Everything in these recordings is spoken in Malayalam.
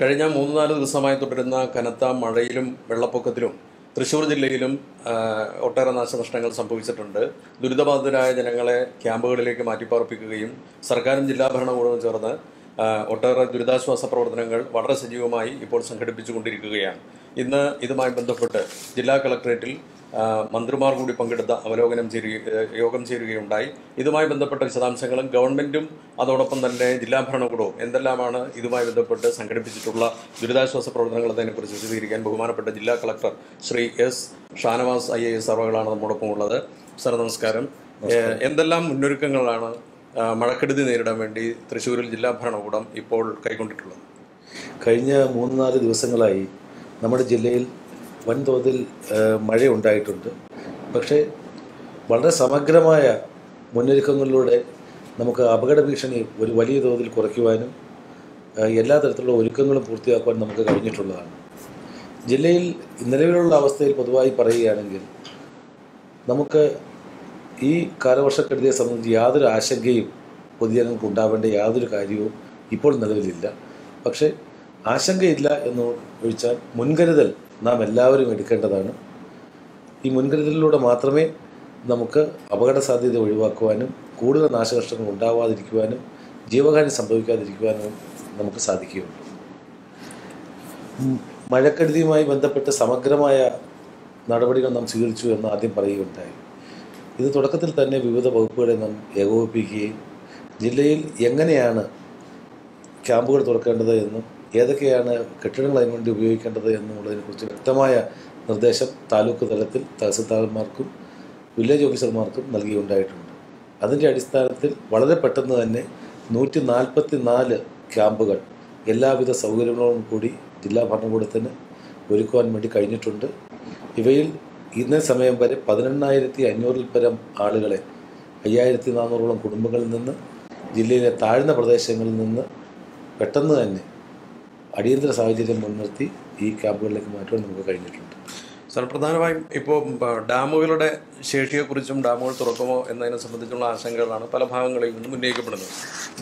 കഴിഞ്ഞ മൂന്ന് നാല് ദിവസമായി തുടരുന്ന കനത്ത മഴയിലും വെള്ളപ്പൊക്കത്തിലും തൃശ്ശൂർ ജില്ലയിലും ഒട്ടേറെ നാശനഷ്ടങ്ങൾ സംഭവിച്ചിട്ടുണ്ട്. ദുരിതബാധിതരായ ജനങ്ങളെ ക്യാമ്പുകളിലേക്ക് മാറ്റിപ്പാർപ്പിക്കുകയും സർക്കാരും ജില്ലാ ഭരണകൂടവും ചേർന്ന് ഒട്ടേറെ ദുരിതാശ്വാസ പ്രവർത്തനങ്ങൾ വളരെ സജീവമായി ഇപ്പോൾ സംഘടിപ്പിച്ചുകൊണ്ടിരിക്കുകയാണ്. ഇന്ന് ഇതുമായി ബന്ധപ്പെട്ട് ജില്ലാ കളക്ടറേറ്റിൽ മന്ത്രിമാർ കൂടി പങ്കെടുത്ത അവലോകനം ചേരുക യോഗം ചേരുകയുണ്ടായി. ഇതുമായി ബന്ധപ്പെട്ട വിശദാംശങ്ങളും ഗവൺമെന്റും അതോടൊപ്പം തന്നെ ജില്ലാ ഭരണകൂടവും എന്തെല്ലാമാണ് ഇതുമായി ബന്ധപ്പെട്ട് സംഘടിപ്പിച്ചിട്ടുള്ള ദുരിതാശ്വാസ പ്രവർത്തനങ്ങൾ അതിനെക്കുറിച്ച് വിശദീകരിക്കാൻ ബഹുമാനപ്പെട്ട ജില്ലാ collector Shri S Shanavas I A S സർവകളാണ് നമ്മോടൊപ്പം ഉള്ളത്. സാർ നമസ്കാരം. എന്തെല്ലാം മുന്നൊരുക്കങ്ങളാണ് മഴക്കെടുതി നേരിടാൻ വേണ്ടി തൃശ്ശൂരിൽ ജില്ലാ ഭരണകൂടം ഇപ്പോൾ കൈക്കൊണ്ടിട്ടുള്ളത്? കഴിഞ്ഞ മൂന്ന് നാല് ദിവസങ്ങളായി നമ്മുടെ ജില്ലയിൽ വൻതോതിൽ മഴയുണ്ടായിട്ടുണ്ട്. പക്ഷേ വളരെ സമഗ്രമായ മുന്നൊരുക്കങ്ങളിലൂടെ നമുക്ക് അപകട ഭീഷണി ഒരു വലിയ തോതിൽ കുറയ്ക്കുവാനും എല്ലാ തരത്തിലുള്ള ഒരുക്കങ്ങളും പൂർത്തിയാക്കുവാൻ നമുക്ക് കഴിഞ്ഞിട്ടുള്ളതാണ്. ജില്ലയിൽ നിലവിലുള്ള അവസ്ഥയിൽ പൊതുവായി പറയുകയാണെങ്കിൽ നമുക്ക് ഈ കാലവർഷക്കെടുതിയെ സംബന്ധിച്ച് യാതൊരു ആശങ്കയും പൊതുജനങ്ങൾക്ക് ഉണ്ടാവേണ്ട യാതൊരു കാര്യവും ഇപ്പോൾ നിലവിലില്ല. പക്ഷേ ആശങ്കയില്ല എന്ന് ഒഴിച്ചാൽ മുൻകരുതൽ നാം എല്ലാവരും എടുക്കേണ്ടതാണ്. ഈ മുൻകരുതലിലൂടെ മാത്രമേ നമുക്ക് അപകട സാധ്യത ഒഴിവാക്കുവാനും കൂടുതൽ നാശനഷ്ടങ്ങൾ ഉണ്ടാവാതിരിക്കുവാനും ജീവഹാനി സംഭവിക്കാതിരിക്കുവാനും നമുക്ക് സാധിക്കുകയുള്ളൂ. മഴക്കെടുതിയുമായി ബന്ധപ്പെട്ട് സമഗ്രമായ നടപടികൾ നാം സ്വീകരിച്ചു എന്ന് ആദ്യം പറയുകയുണ്ടായി. ഇത് തുടക്കത്തിൽ തന്നെ വിവിധ വകുപ്പുകളെ നാം ഏകോപിപ്പിക്കുകയും ജില്ലയിൽ എങ്ങനെയാണ് ക്യാമ്പുകൾ തുറക്കേണ്ടത് എന്നും ഏതൊക്കെയാണ് കെട്ടിടങ്ങൾ അതിനുവേണ്ടി ഉപയോഗിക്കേണ്ടത് എന്നുള്ളതിനെക്കുറിച്ച് വ്യക്തമായ നിർദ്ദേശം താലൂക്ക് തലത്തിൽ തഹസിൽദാർമാർക്കും വില്ലേജ് ഓഫീസർമാർക്കും നൽകിയുണ്ടായിട്ടുണ്ട്. അതിന്റെ അടിസ്ഥാനത്തിൽ വളരെ പെട്ടെന്ന് തന്നെ നൂറ്റി നാൽപ്പത്തി നാല് ക്യാമ്പുകൾ എല്ലാവിധ സൗകര്യങ്ങളോടും കൂടി ജില്ലാ ഭരണകൂടത്തിന് ഒരുക്കുവാൻ വേണ്ടി കഴിഞ്ഞിട്ടുണ്ട്. ഇവയിൽ ഇന്നേ സമയം വരെ പതിനെണ്ണായിരത്തി അഞ്ഞൂറിൽ പരം ആളുകളെ അയ്യായിരത്തി നാനൂറോളം കുടുംബങ്ങളിൽ നിന്ന് ജില്ലയിലെ താഴ്ന്ന പ്രദേശങ്ങളിൽ നിന്ന് പെട്ടെന്ന് തന്നെ അടിയന്തര സാഹചര്യം മുൻനിർത്തി ഈ ക്യാമ്പുകളിലേക്ക് മാറ്റുവാൻ നമുക്ക് കഴിഞ്ഞിട്ടുണ്ട്. സാർ പ്രധാനമായും ഇപ്പോൾ ഡാമുകളുടെ ശേഷിയെക്കുറിച്ചും ഡാമുകൾ തുറക്കുമോ എന്നതിനെ സംബന്ധിച്ചുള്ള ആശങ്കകളാണ് പല ഭാഗങ്ങളിൽ നിന്നും ഉന്നയിക്കപ്പെടുന്നത്.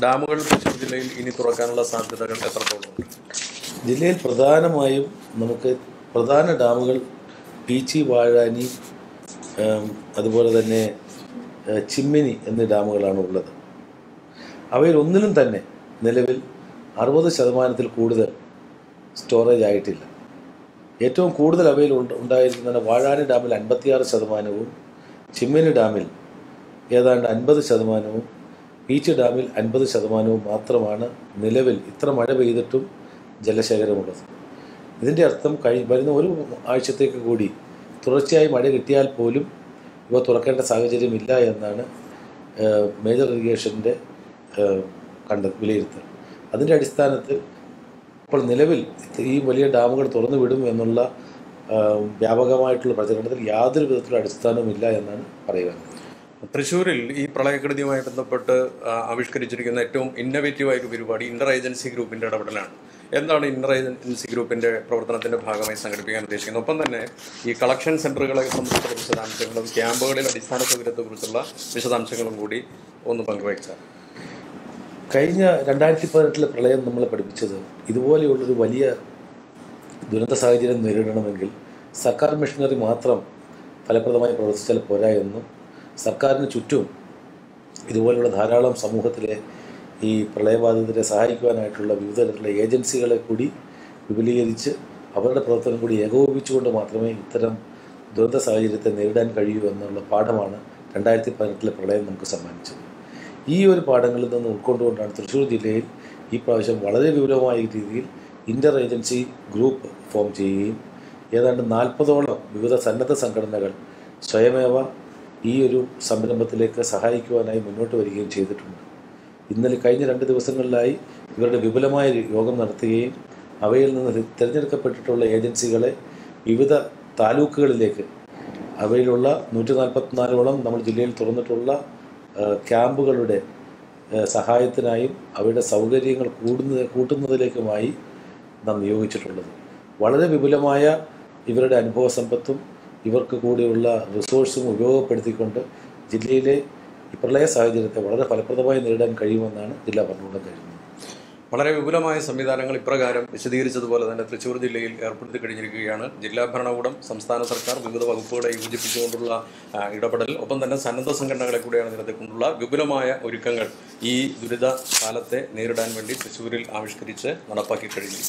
ഡാമുകൾ തൃശ്ശൂർ ജില്ലയിൽ ഇനി തുറക്കാനുള്ള സാധ്യതകൾ എത്രത്തോളം? ജില്ലയിൽ പ്രധാനമായും നമുക്ക് പ്രധാന ഡാമുകൾ പീച്ചി വാഴാനി അതുപോലെ തന്നെ ചിമ്മിനി എന്നീ ഡാമുകളാണ് ഉള്ളത്. അവയിൽ ഒന്നിലും തന്നെ നിലവിൽ അറുപത് ശതമാനത്തിൽ കൂടുതൽ സ്റ്റോറേജ് ആയിട്ടില്ല. ഏറ്റവും കൂടുതൽ അവയിൽ ഉണ്ട് ഉണ്ടായിരിക്കുന്ന വാഴാനി ഡാമിൽ അൻപത്തിയാറ് ശതമാനവും ചിമ്മിനി ഡാമിൽ ഏതാണ്ട് അൻപത് ശതമാനവും ബീച്ച് ഡാമിൽ അൻപത് ശതമാനവും മാത്രമാണ് നിലവിൽ ഇത്ര മഴ പെയ്തിട്ടും ജലശേഖരമുള്ളത്. ഇതിന്റെ അർത്ഥം കഴി വരുന്ന ഒരു ആഴ്ചത്തേക്ക് കൂടി തുടർച്ചയായി മഴ കിട്ടിയാൽ പോലും ഇവ തുറക്കേണ്ട സാഹചര്യമില്ല എന്നാണ് മേജർ ഇറിഗേഷന്റെ കണ്ട വിലയിരുത്തൽ. അതിന്റെ അടിസ്ഥാനത്തിൽ ഇപ്പോൾ നിലവിൽ ഈ വലിയ ഡാമുകൾ തുറന്നു വിടും എന്നുള്ള വ്യാപകമായിട്ടുള്ള പ്രചരണത്തിൽ യാതൊരു വിധത്തിലുള്ള അടിസ്ഥാനവുമില്ല എന്നാണ് പറയുക തൃശ്ശൂരിൽ ഈ പ്രളയക്കെടുതിയുമായി ബന്ധപ്പെട്ട് ആവിഷ്കരിച്ചിരിക്കുന്ന ഏറ്റവും ഇന്നവേറ്റീവായ ഒരു പരിപാടി ഇന്റർ ഏജൻസി ഗ്രൂപ്പിന്റെ ഇടപെടലാണ്. എന്താണ് ഇന്റർ ഏജൻസി ഗ്രൂപ്പിന്റെ പ്രവർത്തനത്തിന്റെ ഭാഗമായി സംഘടിപ്പിക്കാൻ ഉദ്ദേശിക്കുന്നത്? ഒപ്പം തന്നെ ഈ കളക്ഷൻ സെന്ററുകളെ സംബന്ധിച്ചുള്ള വിശദാംശങ്ങളും ക്യാമ്പുകളിൽ അടിസ്ഥാന സൗകര്യത്തെക്കുറിച്ചുള്ള വിശദാംശങ്ങളും കൂടി ഒന്ന് പങ്കുവയ്ച്ചാൽ കഴിഞ്ഞ രണ്ടായിരത്തി പതിനെട്ടിലെ പ്രളയം നമ്മളെ പഠിപ്പിച്ചത് ഇതുപോലെയുള്ളൊരു വലിയ ദുരന്ത സാഹചര്യം നേരിടണമെങ്കിൽ സർക്കാർ മിഷനറി മാത്രം ഫലപ്രദമായി പ്രവർത്തിച്ചാൽ പോരാ എന്നും സർക്കാരിന് ചുറ്റും ഇതുപോലെയുള്ള ധാരാളം സമൂഹത്തിലെ ഈ പ്രളയബാധിതരെ സഹായിക്കുവാനായിട്ടുള്ള വിവിധ തരത്തിലുള്ള ഏജൻസികളെ കൂടി വിപുലീകരിച്ച് അവരുടെ പ്രവർത്തനം കൂടി ഏകോപിപ്പിച്ചുകൊണ്ട് മാത്രമേ ഇത്തരം ദുരന്ത സാഹചര്യത്തെ നേരിടാൻ കഴിയൂ എന്നുള്ള പാഠമാണ് രണ്ടായിരത്തി പതിനെട്ടിലെ പ്രളയം നമുക്ക് സമ്മാനിച്ചത്. ഈ ഒരു പാഠങ്ങളിൽ നിന്ന് ഉൾക്കൊണ്ടുകൊണ്ടാണ് തൃശ്ശൂർ ജില്ലയിൽ ഈ പ്രാവശ്യം വളരെ വിപുലമായ രീതിയിൽ ഇന്റർ ഏജൻസി ഗ്രൂപ്പ് ഫോം ചെയ്യുകയും ഏതാണ്ട് നാൽപ്പതോളം വിവിധ സന്നദ്ധ സംഘടനകൾ സ്വയമേവ ഈ ഒരു സംരംഭത്തിലേക്ക് സഹായിക്കുവാനായി മുന്നോട്ട് വരികയും ചെയ്തിട്ടുണ്ട്. ഇന്നലെ കഴിഞ്ഞ രണ്ട് ദിവസങ്ങളിലായി ഇവരുടെ വിപുലമായ യോഗം നടത്തുകയും അവയിൽ നിന്ന് തിരഞ്ഞെടുക്കപ്പെട്ടിട്ടുള്ള ഏജൻസികളെ വിവിധ താലൂക്കുകളിലേക്ക് അവയിലുള്ള നൂറ്റി നാൽപ്പത്തിനാലോളം നമ്മൾ ജില്ലയിൽ തുറന്നിട്ടുള്ള ക്യാമ്പുകളുടെ സഹായത്തിനായും അവയുടെ സൗകര്യങ്ങൾ കൂടുന്ന കൂട്ടുന്നതിലേക്കുമായി നാം നിയോഗിച്ചിട്ടുള്ളത്. വളരെ വിപുലമായ ഇവരുടെ അനുഭവ സമ്പത്തും ഇവർക്ക് കൂടിയുള്ള റിസോഴ്സും ഉപയോഗപ്പെടുത്തിക്കൊണ്ട് ജില്ലയിലെ പ്രളയ സാഹചര്യത്തെ വളരെ ഫലപ്രദമായി നേരിടാൻ കഴിയുമെന്നാണ് ജില്ലാ ഭരണകൂടം കരുതുന്നത്. വളരെ വിപുലമായ സംവിധാനങ്ങൾ ഇപ്രകാരം വിശദീകരിച്ചതുപോലെ തന്നെ തൃശ്ശൂർ ജില്ലയിൽ ഏർപ്പെടുത്തി കഴിഞ്ഞിരിക്കുകയാണ്. ജില്ലാ ഭരണകൂടം സംസ്ഥാന സർക്കാർ വിവിധ വകുപ്പുകളെ യോജിപ്പിച്ചുകൊണ്ടുള്ള ഇടപെടൽ ഒപ്പം തന്നെ സന്നദ്ധ സംഘടനകളെ കൂടെയാണ് നിരത്തിക്കൊണ്ടുള്ള വിപുലമായ ഒരുക്കങ്ങൾ ഈ ദുരിത കാലത്തെ നേരിടാൻ വേണ്ടി തൃശ്ശൂരിൽ ആവിഷ്കരിച്ച് നടപ്പാക്കി കഴിഞ്ഞു